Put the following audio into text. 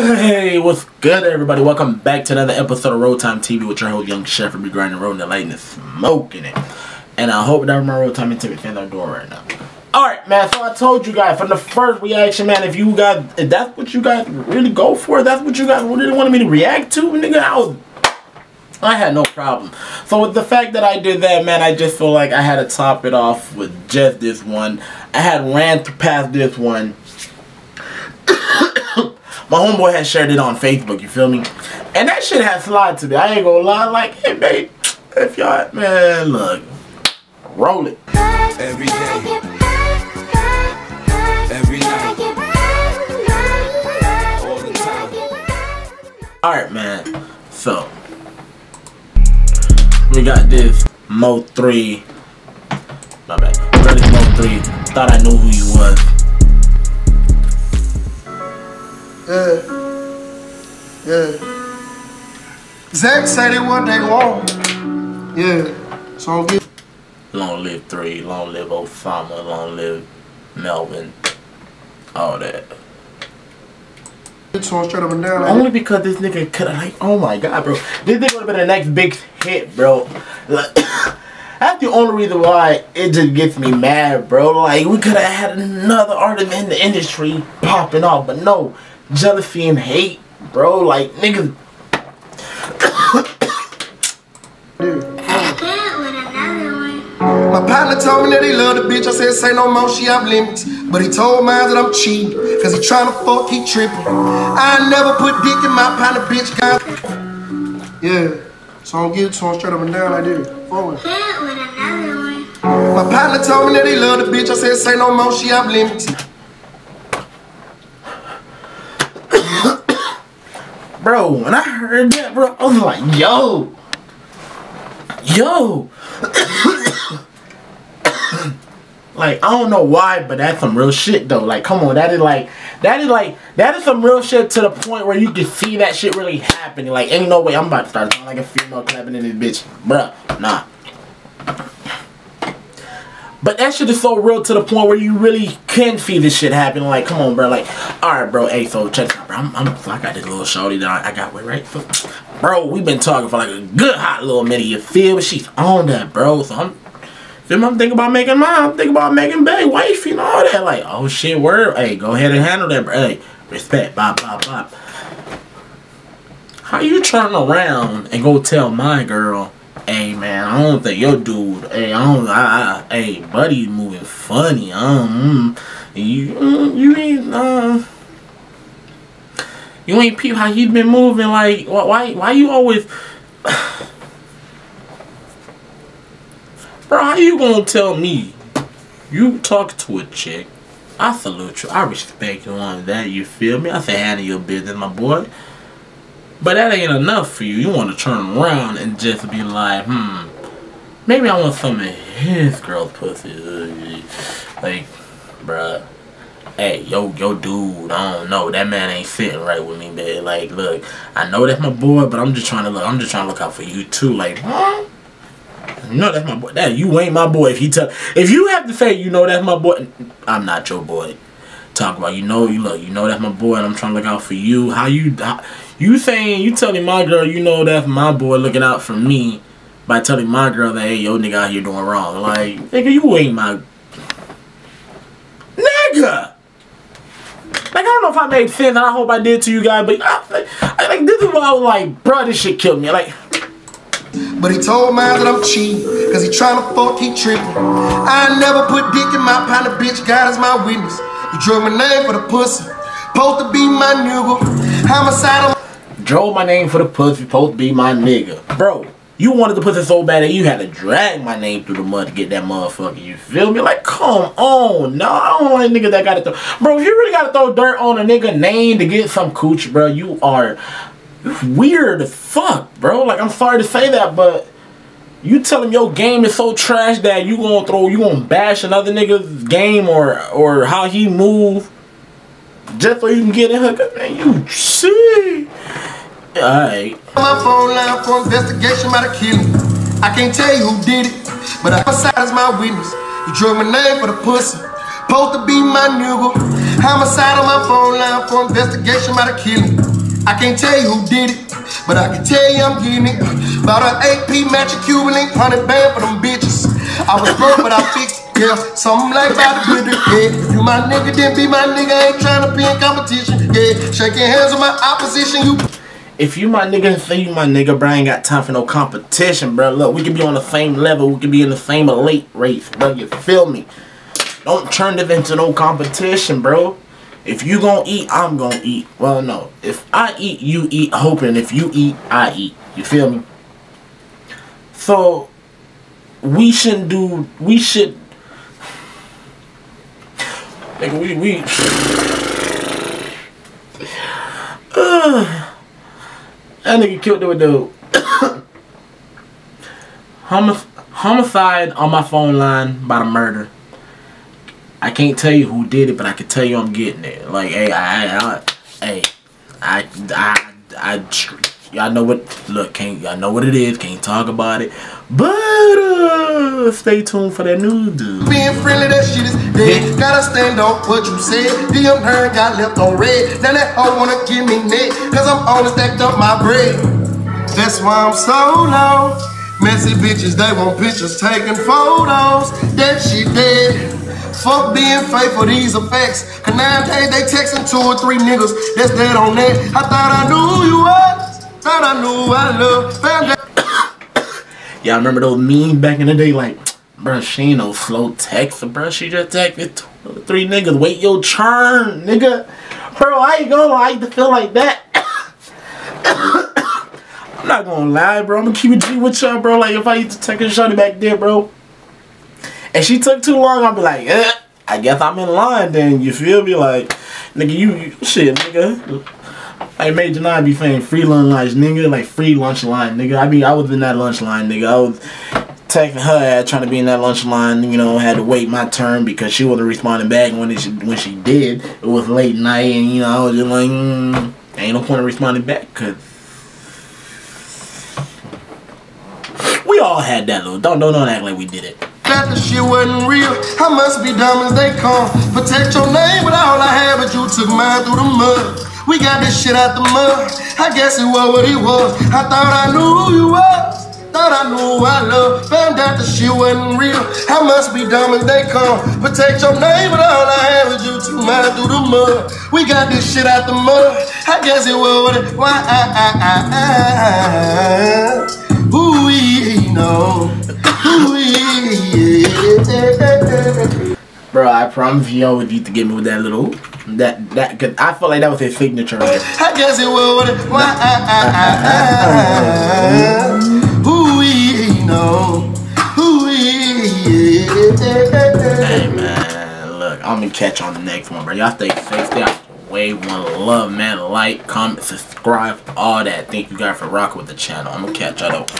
Hey, what's good, everybody? Welcome back to another episode of RollTime TV with your host, Young Chef. We grinding, rolling the light, and smoking it. And I hope that my RollTime TV fans are doing right now. Alright, man, so I told you guys from the first reaction, man, if you guys, if that's what you guys really go for, that's what you guys really wanted me to react to, nigga, I was I had no problem. So with the fact that I did that, man, I just feel like I had to top it off with just this one. I had ran past this one my homeboy had shared it on Facebook, you feel me? And that shit had slide to me. I ain't gonna lie, like, hey, babe, if y'all, man, look, roll it. Every day. Every night. All the time. Alright, man. So, we got this Mo3. My bad. Ready Mo 3. Thought I knew who you was. Yeah. Yeah. Zach say they what they want. Yeah. So I'm get Long live three, long live Osama, long live Melvin, all that. So straight up and down. Only because this nigga could have, like, oh my god, bro. This nigga would have been the next big hit, bro. Like, that's the only reason why it just gets me mad, bro. Like, we could have had another artist in the industry popping off, but no jealousy and hate, bro. Like niggas. My partner told me that he loved the bitch. I said, say no more, she have limits. But he told mine that I'm cheap. Cause he trying to fuck, he tripping. I never put dick in my partner, bitch. God. Yeah. So I don't give it to him straight up and down like this. Forward. My partner told me that he loved the bitch. I said, say no more, she have limits. Bro, when I heard that, bro, I was like, yo, yo. like, I don't know why, but that's some real shit, though. Like, come on, that is like, that is like, that is some real shit to the point where you can see that shit really happening. Like, ain't no way I'm about to start like a female clapping in this bitch. Bruh, nah. But that shit is so real to the point where you really can see this shit happen. Like, come on, bro. Like, all right, bro. Hey, so check out, bro. I'm, I'm, I got this little shorty that I, got with, right? So, bro, we been talking for like a good hot little minute. You feel? She's on that, bro. So I'm, feel I'm thinking about making mine. I'm thinking about making Bay wife and all that. Like, oh shit, word. Hey, go ahead and handle that, bro. Hey, respect. Bop, bop, bop. How you turn around and go tell my girl? Hey man, I don't think your dude. Hey, I don't. I, I hey, buddy, moving funny. Um, you mm, you ain't uh, you ain't peep how he been moving. Like why why you always. Bro, how you gonna tell me you talk to a chick? I salute you. I respect you on that. You feel me? I say handle your business, my boy. But that ain't enough for you. You want to turn around and just be like, hmm, maybe I want some of his girl's pussy. Like, bruh. Hey, yo, yo, dude, I don't know. That man ain't sitting right with me, man. Like, look, I know that's my boy, but I'm just trying to look. I'm just trying to look out for you too. Like, know that's my boy. That you ain't my boy. If he tell, if you have to say, you know that's my boy, I'm not your boy. Talk about, you know, you look, you know that's my boy, and I'm trying to look out for you. How you? How, you saying, you telling my girl, you know that's my boy looking out for me by telling my girl that, hey, yo, nigga out here doing wrong. Like, nigga, you ain't my... Nigga! Like, I don't know if I made sense, and I hope I did to you guys, but I, like, this is what I was like, bro, this shit killed me. Like... But he told mine that I'm cheap, cause he trying to fuck, he tripping. I never put dick in my of bitch, God is my witness. You drew my name for the pussy, supposed to be my nigga. Homicidal drove my name for the pussy, supposed to be my nigga. Bro, you wanted the pussy so bad that you had to drag my name through the mud to get that motherfucker. You feel me? Like, come on. No, I don't want a nigga that gotta throw. Bro, if you really gotta throw dirt on a nigga name to get some cooch, bro, you are weird as fuck, bro. Like, I'm sorry to say that, but you tell him your game is so trash that you gonna throw, you gonna bash another nigga's game or or how he move just so you can get in her. Man, you see. Alright. My phone line for investigation by the killing. I can't tell you who did it, but I side as my witness. You drove my name for the pussy. Supposed to be my nigga. Homicide on my phone line for investigation by the killing. I can't tell you who did it, but I can tell you I'm getting it. Bought an AP match a Cuban link, 100 band for them bitches. I was broke, but I fixed it, yeah. Something like about the builder, yeah. If you my nigga, then be my nigga. I ain't trying to be in competition, yeah. Shaking hands with my opposition, you. If you my nigga, say you my nigga, bro, I ain't got time for no competition, bro. Look, we can be on the same level. We can be in the same elite race, bro. You feel me? Don't turn it into no competition, bro. If you gonna eat, I'm gonna eat. Well, no. If I eat, you eat. Hoping if you eat, I eat. You feel me? So, we shouldn't do. We should. Like we we. Uh, that nigga killed the dude. Homic homicide on my phone line by the murder. I can't tell you who did it, but I can tell you I'm getting it. Like, hey, I, I, I hey, I, I, I, y'all know what. Look, can't y'all know what it is? Can't talk about it, but uh, stay tuned for that new dude. Being friendly, that shit is dead. Gotta stand on what you said. DM her got left on red. Now that hoe wanna give me neck, cause I'm only stacked up my bread. That's why I'm so low. Messy bitches, they want pictures taking photos. That shit dead. Fuck being faithful, these effects. Cause nowadays they texting two or three niggas that's dead on that. I thought I knew you was. Thought I knew I. Found that. Y'all remember those memes back in the day? Like, bruh, she ain't no slow texter, bruh. She just texted three niggas. Wait your turn, nigga. Bro, I ain't gonna lie to feel like that. I'm not gonna lie, bro. I'm gonna keep it G with y'all, bro. Like, if I used to take a shorty back there, bro and she took too long, I'll be like, eh, I guess I'm in line then. You feel me? Like, nigga, you, you shit, nigga. I made Janai be saying free lunch line, nigga, like free lunch line, nigga. I mean, I was in that lunch line, nigga. I was texting her at trying to be in that lunch line, you know, had to wait my turn because she wasn't responding back when she when she did. It was late night, and you know, I was just like, mm, ain't no point in responding back because we all had that little. Don't don't don't act like we did it that the shit wasn't real. I must be dumb as they come. Protect your name, but all I had, but you took mine through the mud. We got this shit out the mud. I guess it was what it was. I thought I knew who you was. Thought I knew I love. Found out the shit wasn't real. I must be dumb as they come. Protect your name, but all I had was you took mine through the mud. We got this shit out the mud. I guess it was what it. I I I I. Ooh, we know. Ooh, we. Bro, I promise you would need to get me with that little that that cause I felt like that was his signature. Right? I guess it would. why I, I, I, who we know who we Hey man, look, I'm gonna catch on the next one, bro. Y'all stay safe, stay out way. One love, man. Like, comment, subscribe, all that. Thank you guys for rocking with the channel. I'm gonna catch y'all though.